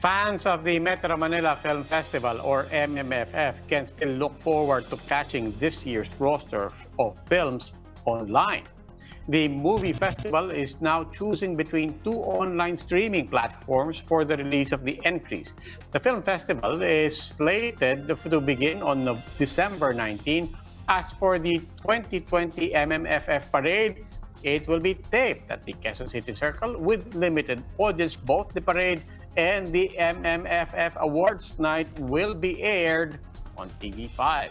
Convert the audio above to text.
Fans of the Metro Manila Film Festival or MMFF can still look forward to catching this year's roster of films online. The movie festival is now choosing between two online streaming platforms for the release of the entries. The film festival is slated to begin on December 19. As for the 2020 MMFF parade, it will be taped at the Quezon City Circle with limited audience. Both the parade and the MMFF Awards Night will be aired on TV5.